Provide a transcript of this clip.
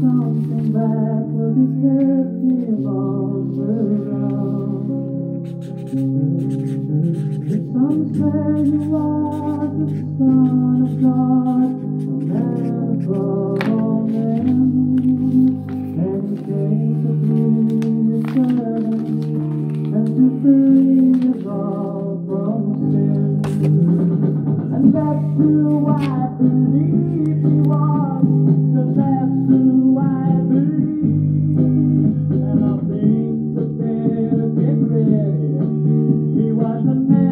something bad, 'cause he kept the run. But some say he was the son of God, a man above all men, and he came to be his servant and to free us all from sin. And that's who I believe he was. the man.